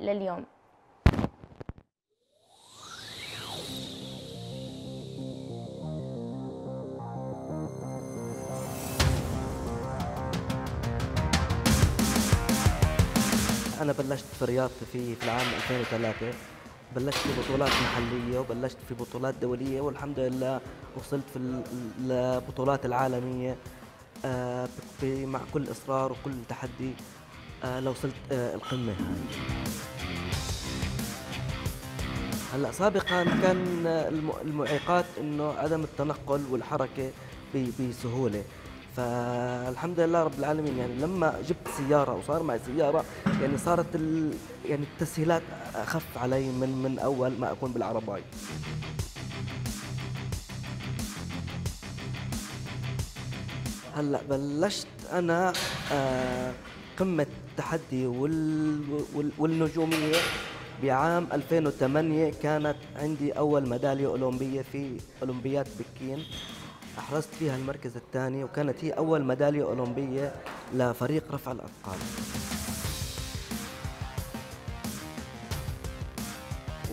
لليوم. أنا بلشت في رياضتي في في العام 2003 بلشت في بطولات محلية وبلشت في بطولات دولية والحمد لله وصلت في ال- البطولات العالمية. آه، مع كل إصرار وكل تحدي آه، لو وصلت آه، القمة هاي. هلأ سابقا كان الم- المعيقات إنه عدم التنقل والحركة بسهولة. فالحمد لله رب العالمين يعني لما جبت سيارة وصار معي سيارة يعني صارت ال يعني التسهيلات أخف علي من من أول ما أكون بالعرباي. هلأ بلشت أنا آه، قمة التحدي وال وال- والنجومية. بعام 2008 كانت عندي أول ميدالية أولمبية في أولمبياد بكين. أحرزت فيها المركز الثاني وكانت هي أول ميدالية أولمبية لفريق رفع الأثقال.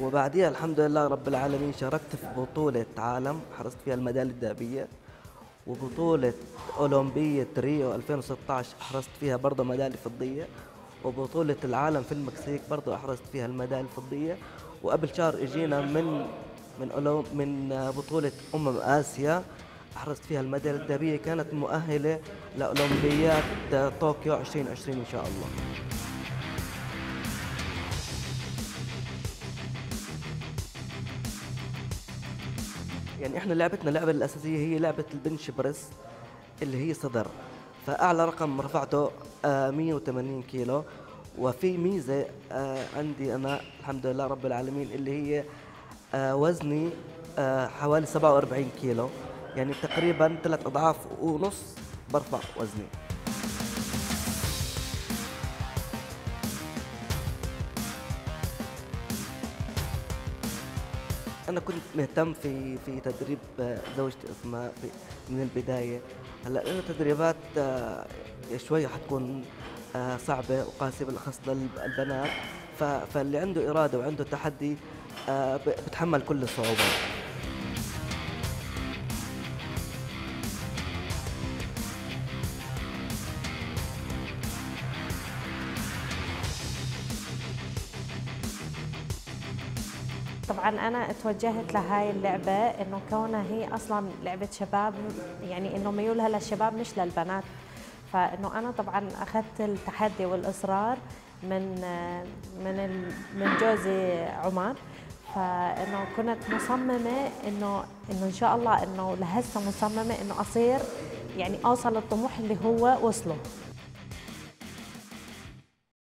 وبعديها الحمد لله رب العالمين شاركت في بطولة عالم حرزت فيها الميدالية الذهبية. وبطولة أولمبية ريو 2016 حرزت فيها برضه ميدالية فضية. وبطولة العالم في المكسيك برضه أحرزت فيها الميدالية الفضية. وقبل شهر إجينا من من من بطولة أمم آسيا أحرزت فيها الميدالية الذهبية. كانت مؤهلة لأولمبياد طوكيو 2020 إن شاء الله. يعني إحنا لعبتنا اللعبة الأساسية هي لعبة البنش بريس اللي هي صدر. فأعلى رقم رفعته آه 180 كيلو. وفي ميزة آه عندي أنا الحمد لله رب العالمين اللي هي آه وزني آه حوالي 47 كيلو. يعني تقريبا ثلاث أضعاف ونص برفع وزني. أنا كنت مهتم في في تدريب زوجتي أسماء من البداية. هلأ لأنه تدريبات آه، شوي حتكون آه، صعبة وقاسية بالأخص للبنات. فاللي عنده إرادة وعنده تحدي آه، بتحمل كل الصعوبات طبعا أنا اتوجهت لهاي اللعبة إنه كونها هي أصلا لعبة شباب يعني إنه ميولها للشباب مش للبنات. فإنه أنا طبعا أخذت التحدي والإصرار من من من جوزي عمر. فإنه كنت مصممة إنه إنه إن شاء الله إنه لهسه مصممة إنه أصير يعني أوصل للطموح اللي هو وصله.